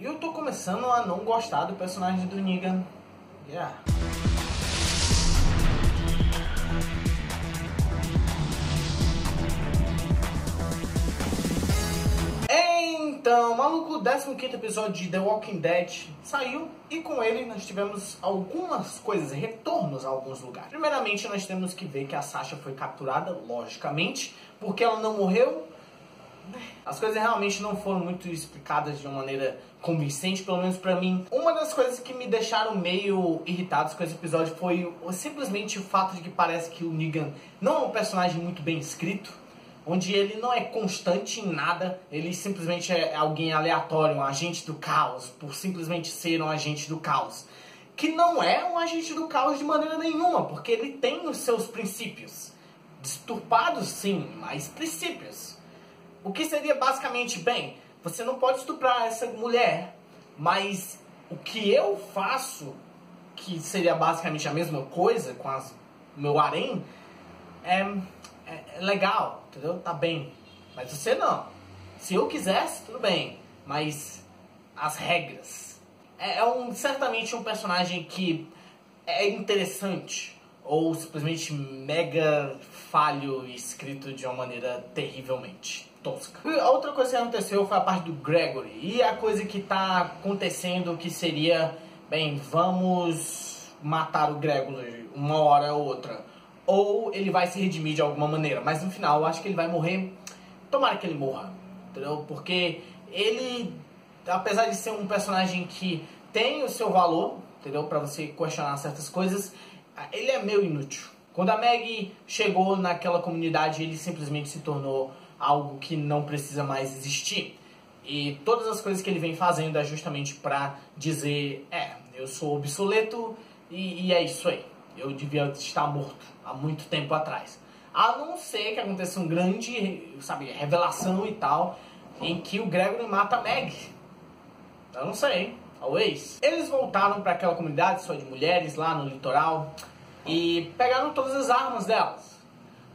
Eu tô começando a não gostar do personagem do Negan. Yeah. Então, maluco, o 15 episódio de The Walking Dead saiu e com ele nós tivemos algumas coisas, retornos a alguns lugares. Primeiramente, nós temos que ver que a Sasha foi capturada, logicamente, porque ela não morreu. As coisas realmente não foram muito explicadas de uma maneira convincente, pelo menos pra mim. Uma das coisas que me deixaram meio irritados com esse episódio foi simplesmente o fato de que parece que o Negan não é um personagem muito bem escrito onde ele não é constante em nada, ele simplesmente é alguém aleatório, um agente do caos, por simplesmente ser um agente do caos. Que não é um agente do caos de maneira nenhuma, porque ele tem os seus princípios. Disturbados sim, mas princípios. O que seria basicamente, bem, você não pode estuprar essa mulher, mas o que eu faço, que seria basicamente a mesma coisa com o meu harém, é é, é legal, entendeu? Tá bem. Mas você não. Se eu quisesse, tudo bem. Mas as regras. É, é um, certamente um personagem que é interessante. Ou simplesmente mega falho e escrito de uma maneira terrivelmente tosca. A outra coisa que aconteceu foi a parte do Gregory. E a coisa que tá acontecendo que seria, bem, vamos matar o Gregory uma hora ou outra ou ele vai se redimir de alguma maneira. Mas no final, eu acho que ele vai morrer. Tomara que ele morra, entendeu? Porque ele, apesar de ser um personagem que tem o seu valor, entendeu? Para você questionar certas coisas, ele é meio inútil. Quando a Meg chegou naquela comunidade, ele simplesmente se tornou algo que não precisa mais existir. E todas as coisas que ele vem fazendo é justamente para dizer: é, eu sou obsoleto e, e é isso aí eu devia estar morto há muito tempo atrás. A não ser que aconteça um grande, sabe, revelação e tal, em que o Gregory mata a Meg. Eu não sei, talvez. Eles voltaram para aquela comunidade só de mulheres lá no litoral e pegaram todas as armas delas.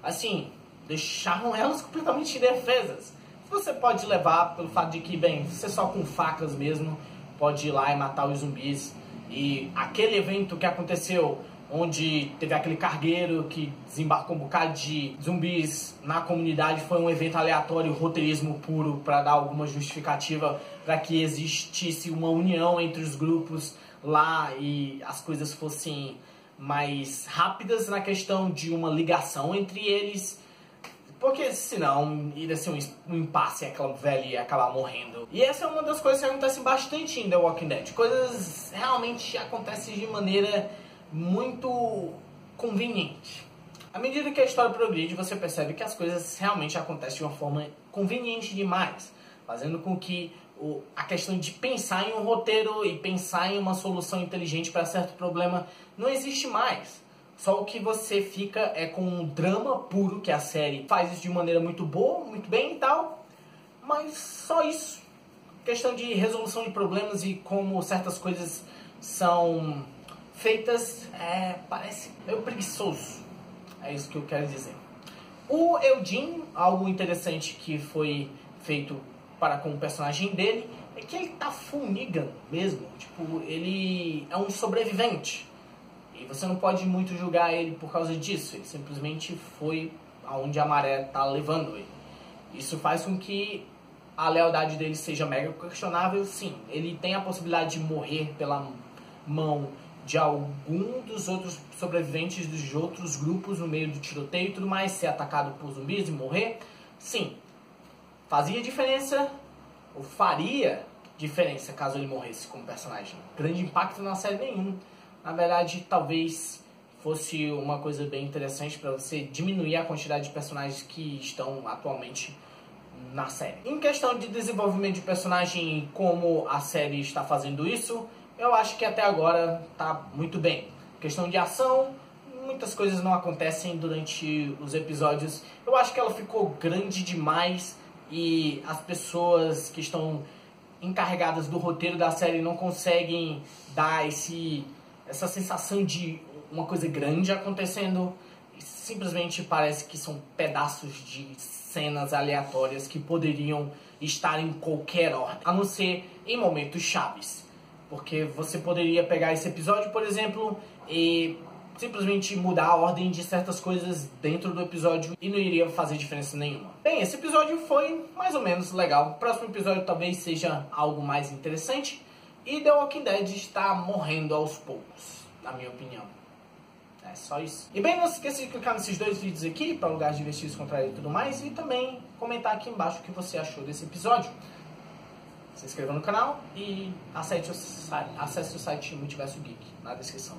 Assim, deixaram elas completamente indefesas. Você pode levar pelo fato de que, bem, você só com facas mesmo pode ir lá e matar os zumbis. E aquele evento que aconteceu onde teve aquele cargueiro que desembarcou um bocado de zumbis na comunidade. Foi um evento aleatório, roteirismo puro, para dar alguma justificativa para que existisse uma união entre os grupos lá e as coisas fossem mais rápidas na questão de uma ligação entre eles. Porque senão iria ser um, impasse aquela velha ia acabar morrendo. E essa é uma das coisas que acontece bastante em The Walking Dead. Coisas realmente acontecem de maneira muito conveniente. À medida que a história progride, você percebe que as coisas realmente acontecem de uma forma conveniente demais, fazendo com que o, a questão de pensar em um roteiro e pensar em uma solução inteligente para certo problema não existe mais. Só o que você fica é com um drama puro, que a série faz isso de maneira muito boa, muito bem e tal, mas só isso. Questão de resolução de problemas e como certas coisas são feitas, é, parece meio preguiçoso. É isso que eu quero dizer. O Eudin, algo interessante que foi feito para com o personagem dele, é que ele tá fumigan mesmo. Tipo, ele é um sobrevivente. E você não pode muito julgar ele por causa disso. Ele simplesmente foi aonde a maré tá levando ele. Isso faz com que a lealdade dele seja mega questionável, sim. Ele tem a possibilidade de morrer pela mão de algum dos outros sobreviventes de outros grupos no meio do tiroteio e tudo mais, ser atacado por zumbis e morrer, sim, fazia diferença, ou faria diferença caso ele morresse como personagem. Grande impacto na série nenhum. Na verdade, talvez fosse uma coisa bem interessante para você diminuir a quantidade de personagens que estão atualmente na série. Em questão de desenvolvimento de personagem e como a série está fazendo isso, eu acho que até agora tá muito bem. Questão de ação, muitas coisas não acontecem durante os episódios. Eu acho que ela ficou grande demais e as pessoas que estão encarregadas do roteiro da série não conseguem dar esse essa sensação de uma coisa grande acontecendo. Simplesmente parece que são pedaços de cenas aleatórias que poderiam estar em qualquer ordem. A não ser em momentos chaves. Porque você poderia pegar esse episódio, por exemplo, e simplesmente mudar a ordem de certas coisas dentro do episódio e não iria fazer diferença nenhuma. Bem, esse episódio foi mais ou menos legal. O próximo episódio talvez seja algo mais interessante. E The Walking Dead está morrendo aos poucos, na minha opinião. É só isso. E bem, não se esqueça de clicar nesses dois vídeos aqui para lugares divertidos, contrair e tudo mais. E também comentar aqui embaixo o que você achou desse episódio. Se inscreva no canal e acesse o, acesse o site Multiverso Geek na descrição.